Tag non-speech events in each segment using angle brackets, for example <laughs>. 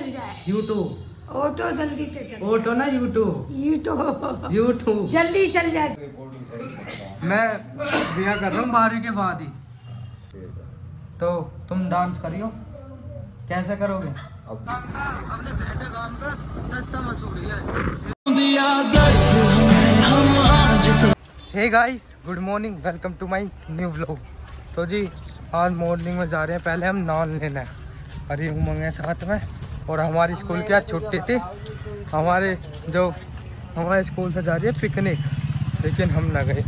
चल जाए। YouTube auto जल्दी से चल। ऑटो ना यूट्यूब ये तो यूट्यूब जल्दी चल जाए। मैं बिया कर रहा हूँ बारहवीं के बाद ही। तो तुम डांस करियो। कैसे करोगे? अपने बेटे काम का सस्ता मसूरी है hey guys good morning welcome to my new vlog तो जी आज मॉर्निंग में जा रहे हैं। पहले हम नान लेना है। अरे उमंग है साथ में। और हमारी स्कूल की आज छुट्टी थी? हमारे जो हमारे स्कूल से जा रही है पिकनिक लेकिन हम ना गए।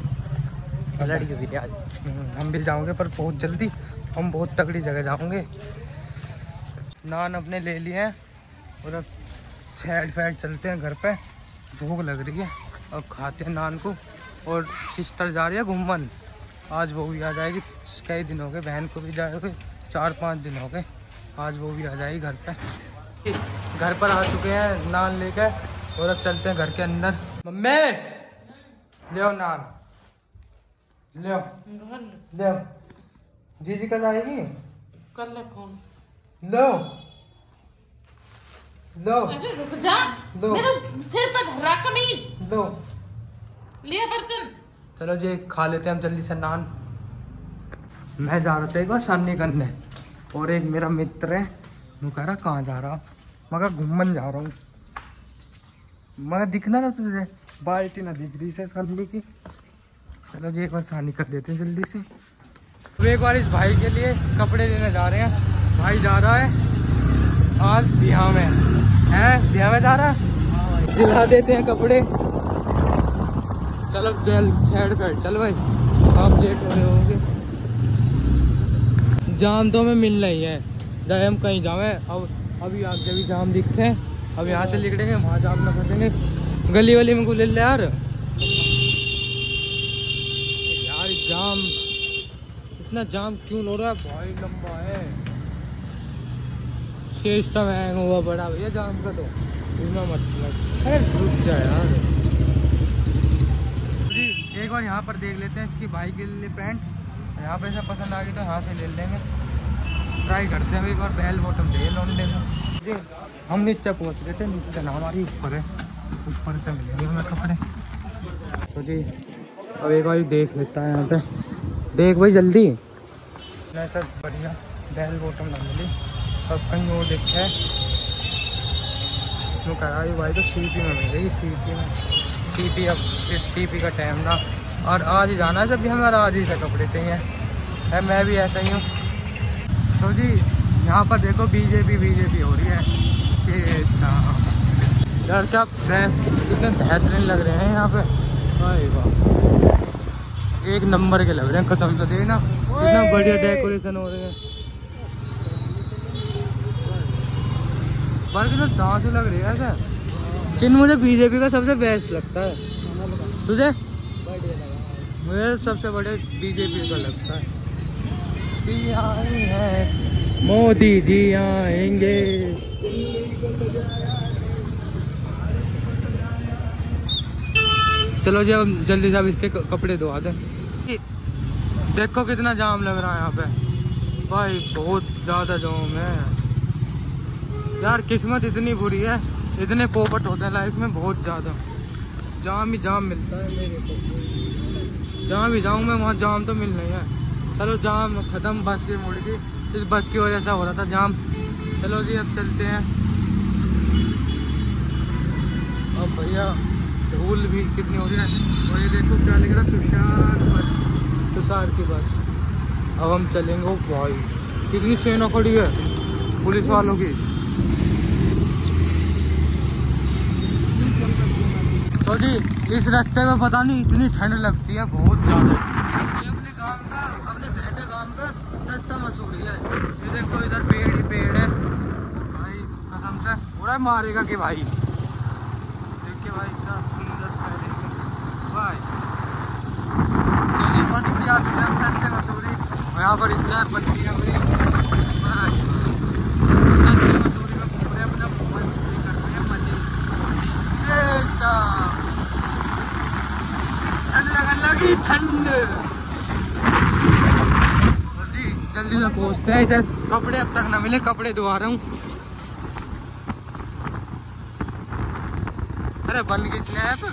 लड़की आज। हम्म, हम भी जाओगे पर बहुत जल्दी। हम बहुत तगड़ी जगह जाओगे नान अपने ले लिए हैं और अब सैड फैड चलते हैं घर पे। भूख लग रही है अब खाते हैं नान को। और सिस्टर जा रही है घूमन। आज वो भी आ जाएगी। कई दिन हो गए बहन को भी जाए हुए चार पाँच दिन हो गए। आज वो भी आ जाएगी घर पे। घर पर आ चुके हैं नान लेकर और अब चलते हैं घर के अंदर। मम्मी! ले नान। ले ले। जीजी कल आएगी? कर ले फ़ोन। लो लो अरे रुक जा। दो। सिर पर धरा कमीज लो लिया बर्तन। चलो जी खा लेते हैं हम जल्दी से नान। मैं जा रहा था एक बार सन्नी करने और एक मेरा मित्र है। वो कह रहा, कहाँ जा रहा? मगर घूमन जा रहा हूँ। मगर दिखना ना तुझे। बाल्टी ना दिख रही से सन्नी की। चलो जी, एक बार सानी कर देते हैं जल्दी से। तो एक बार इस भाई के लिए कपड़े लेने जा रहे हैं। भाई जा रहा है। आज बिहार में। है? बिहार में जा रहा है? दिला देते हैं कपड़े। चलो, चल साइड कर। चल भाई, आप लेट हो रहे होंगे। जाम तो हमें मिल नहीं है। चाहे हम कहीं जावे अब, अभी आगे भी जाम दिखते हैं अब यहाँ से निकलेंगे, वहाँ जाम ना फंसेंगे। गली वली में को ले यार। यार, जाम, इतना जाम क्यों हो रहा है? भाई, लंबा है। सिस्टम हैंग हुआ बड़ा भैया जाम का तो। इतना मतलब अरे, रुक जा यार। एक बार यहाँ पर देख लेते हैं इसकी भाई के लिए पैंट। यहाँ पे ऐसा पसंद आ गई तो यहाँ से ले लेंगे। ट्राई करते हैं, एक बार बेल बॉटम लौंडे में जी, हम नीचे पहुँच गए थे, नीचे ना, हमारी ऊपर है। ऊपर से मिलेंगे हमें कपड़े। तो जी, अब एक बार देख लेता है यहाँ पे। देख भाई, जल्दी। नहीं सर बढ़िया बेल बॉटम ना मिली। अब कहीं और देखा तो कहा भाई तो सी पी में मिलेगी सी पी में। सी पी अब सी पी का टाइम ना। और आज ही जाना है, जब भी हमारा आज ही से कपड़े चाहिए। है, मैं भी ऐसा ही हूँ। तो जी यहाँ पर देखो बीजेपी बीजेपी हो रही है। यार क्या ड्रेस कितने बेहतरीन लग रहे हैं यहाँ पे। भाई वाह। एक नंबर के लग रहे हैं कसम से देखना। कितना बढ़िया डेकोरेशन हो रहे हैं। बाकी तो डांस लग रही है चिन्ह मुझे बीजेपी का सबसे बेस्ट लगता है। तुझे? मुझे सबसे बड़े बीजेपी का लगता है। कि आए हैं। मोदी जी आएँगे। चलो जी, अब जल्दी से अब इसके कपड़े धोआ दे देखो कितना जाम लग रहा है यहाँ पे। भाई, बहुत ज़्यादा जाम है। यार, किस्मत इतनी बुरी है। इतने पोपट होते हैं लाइफ में, बहुत ज़्यादा। जाम ही जाम मिलता है मेरे को। जहाँ भी जाऊँ मैं, वहाँ जाम तो मिल नहीं है। चलो जाम ख़त्म, बस की मुड़ गई इस बस की वजह से हो रहा था जाम। चलो जी, अब चलते हैं। अब भैया, धूल भी कितनी हो रही है। और ये देखो क्या लिख रहा तुषार बस। तुषार की बस। अब हम चलेंगे भाई। कितनी सेना खड़ी है? पुलिस वालों की। तो जी, इस रास्ते में पता नहीं, इतनी ठंड लगती है, बहुत ज़्यादा ये अपने गाँव का अपने बेटे गाँव का सस्ता मशहूर है ये देखो, इधर पेड़ ही पेड़ है। भाई, कसम से। पूरा मारेगा कि भाई? देखिए भाई, इतना सुंदर भाई। तो जी मसूरी आ चुके हैं सस्ते मसूरी यहाँ पर स्नैप बनती हुई भाई सस्ते मसूरी में घूम रहे हैं अपना मस्ती कर रहे हैं मज़े सिस्टम ठंड लगन लगी ठंड और जी जल्दी से पहुँचते हैं कपड़े अब तक ना मिले कपड़े धुआ रहा हूँ। अरे बन गई स्नैप।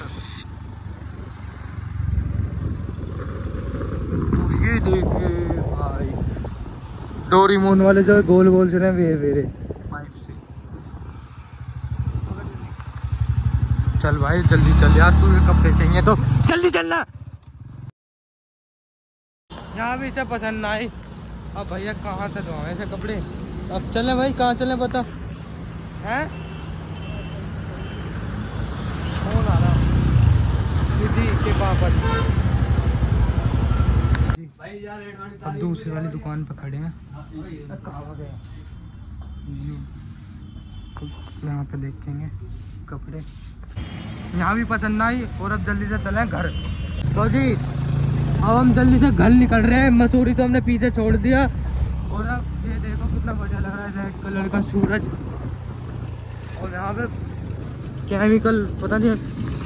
भाई। डोरीमोन वाले जो गोल गोल से ना वे से। चल भाई जल्दी चल यार तुझे कपड़े चाहिए तो। जल्दी चलना। यहाँ भी इसे पसंद ना आई। अब भैया कहाँ से धोए ऐसे कपड़े? अब चले भाई, कहाँ चले बता? हैं? फ़ोन आ रहा। दीदी के पापा अब दूसरी वाली दुकान पर खड़े हैं। यहाँ पे देखेंगे कपड़े। यहाँ भी पसंद आई और अब जल्दी से चले घर। तो जी अब हम जल्दी से घर निकल रहे हैं। मसूरी तो हमने पीछे छोड़ दिया। और अब ये देखो कितना बढ़िया लग रहा है। रेड कलर का सूरज। और यहाँ पे केमिकल पता नहीं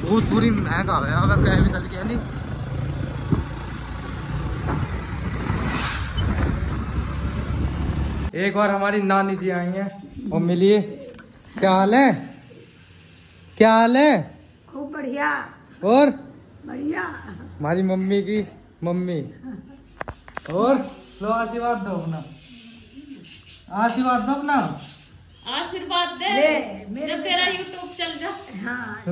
बहुत बुरी महक आ गया यहाँ पे केमिकल क्या नहीं। एक बार हमारी नानी जी आई हैं और मिलिए। क्या हाल है? क्या हाल है? खूब बढ़िया। और? बढ़िया। हमारी मम्मी की मम्मी। <laughs> और? लो आशीर्वाद दो अपना। आशीर्वाद दो अपना। आशीर्वाद दे। जब तेरा यूट्यूब चल जाए हाँ।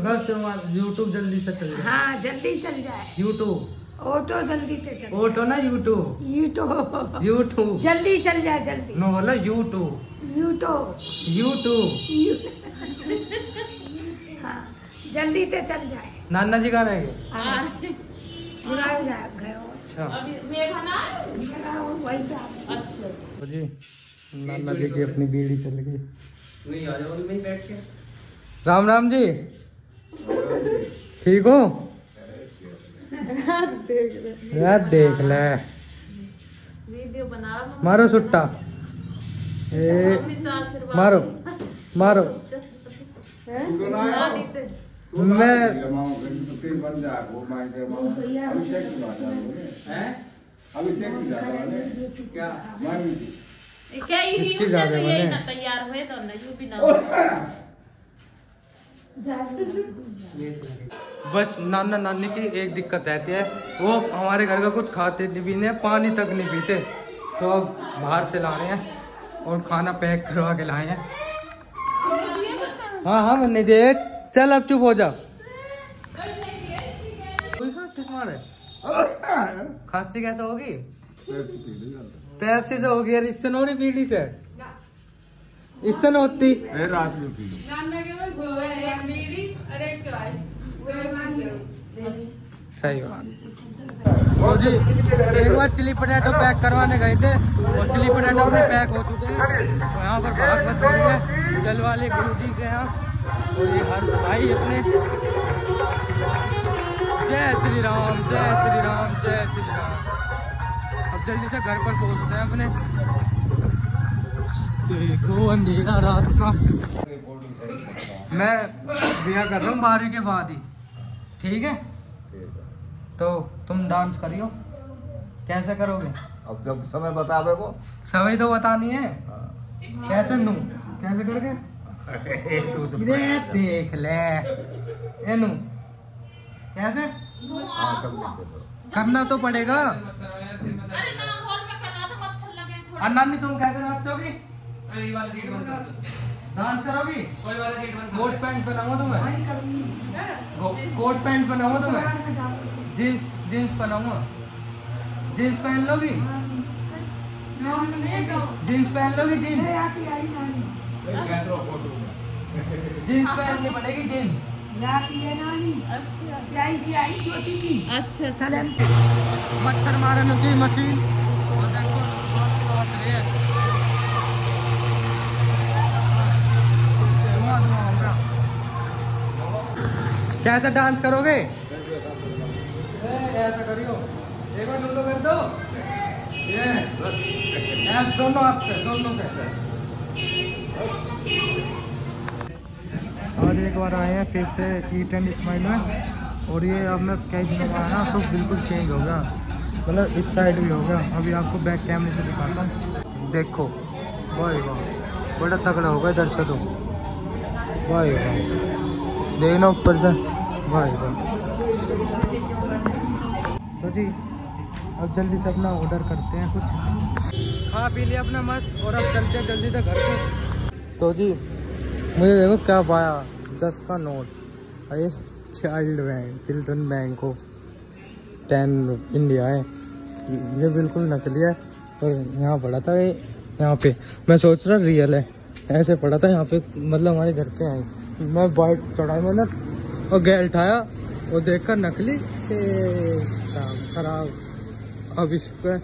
यूट्यूब जल्दी से चल जाए। हाँ जल्दी चल जाए। यूट्यूब ऑटो जल्दी से चल ऑटो ना यूट्यूब यू तो यूट्यूब जल्दी चल जाए जल्दी। नो बोला यूट्यूब यू तो यूट्यूब हाँ जल्दी से चल जाए। नाना जी कहाँ रहेंगे हाँ हो। अच्छा। गया। अच्छा तो जी नाना जी की अपनी बीड़ी चल गई। राम राम जी। ठीक हो? यार देख ले। वीडियो बना रहा मारो सुट्टा। ए मम्मी तो आशीर्वाद मारो मारो। मैं ये क्या? ही किसकी यूँ ज़्यादा तो यही ना तैयार हुए तो ना यूँ भी ना बस नाना नानी की एक दिक्कत रहती है। वो हमारे घर का कुछ खाते नहीं है पानी तक नहीं पीते। तो अब बाहर से लाए हैं और खाना पैक करवा के लाए हैं। हाँ। हाँ मैंने दे चल अब चुप हो जा। कोई खांसी कैसे होगी? पेप्सी से होगी यार इससे नहीं पीड़ी से। इससे न होती रात में थी। सही बात। तो जी एक बार चिली पटेटो पैक करवाने गए थे और चिली पटेटो अपने पैक हो चुके हैं। तो यहाँ पर भागवत हो रही है जल वाले गुरु जी के यहाँ। और ये हर भाई अपने। जय श्री राम जय श्री राम जय श्री राम अब जल्दी से घर पर पहुँचते हैं अपने। देखो अंधेरा रात का। मैं बिया कर रहा हूँ बारहवीं के बाद ही। ठीक है? तो तुम डांस करियो। कैसे करोगे? अब जब समय बतावे को। सभी तो बतानी है। कैसे नू? कैसे करके इधे देख ले। ए नू कैसे। करना तो पड़ेगा। अरे ना हॉल में करना तो अच्छा लगे थोड़ा और नानी तुम कैसे नाचोगी डांस करोगी? कोट पैंट पहनाऊँगा तुम्हें? कोट पैंट पहनाऊँगा तुम्हें? Jeans jeans पहनाऊँगा। जींस पहन लोगी? जींस पहन लोगी जींस? जींस पहननी पड़ेगी जींस अच्छा अच्छा। मच्छर मारने की मशीन। कैसे डांस करोगे? ऐसा करियो। एक बार कर दो। ये। दोनों हाथ से दोनों से। और एक बार आए हैं फिर से ईट एंड स्माइल में। और ये अब मैं कई दिनों में आया तो बिल्कुल चेंज हो गया। मतलब इस साइड भी हो गया। अभी आपको बैक कैमरे से दिखाता हूँ। देखो। वाह वाह। बड़ा तगड़ा होगा इधर से तो। वाह। वाह देखना ऊपर से। भाई भाई तो जी, अब जल्दी से अपना ऑर्डर करते हैं कुछ। खा पी लिया अपना मस्त। और अब चलते हैं जल्दी से घर पे। तो जी, मुझे देखो क्या पाया। दस का नोट। अरे child bank children bank of ten India है। ये बिल्कुल नकली है। और यहाँ पड़ा था ये, यहाँ पे। मैं सोच रहा रियल है। ऐसे पड़ा था यहाँ पे मतलब हमारे घर के आई मैं बाइक चढ़ाई मैंने, और गैर उठाया और देखकर नकली से खराब। अब इस पे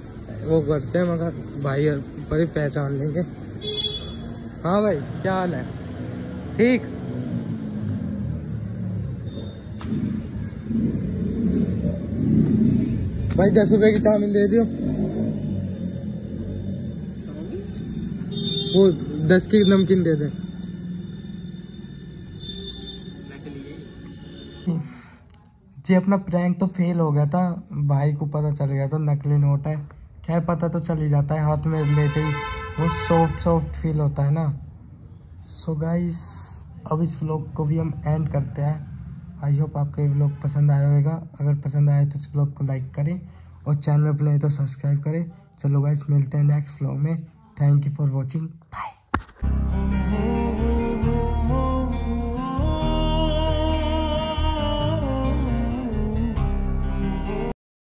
वो करते हैं मगर भाई पर ही पहचान लेंगे। हाँ भाई, क्या हाल है? ठीक। भाई, दस रुपए की चाउमीन दे दियो। वो दस की नमकीन दे दे। जी, अपना प्रैंक तो फेल हो गया था। भाई को पता चल गया था, नकली नोट है। खैर, पता तो चल ही जाता है, हाथ में लेते ही। वो सॉफ्ट सॉफ्ट फील होता है ना। सो गाइस अब इस व्लॉग को भी हम एंड करते हैं। आई होप आपको ये ब्लॉग पसंद आया होगा। अगर पसंद आए तो इस ब्लॉग को लाइक करें और चैनल पर नहीं तो सब्सक्राइब करें। चलो गाइस मिलते हैं नेक्स्ट ब्लॉग में। Thank you for watching bye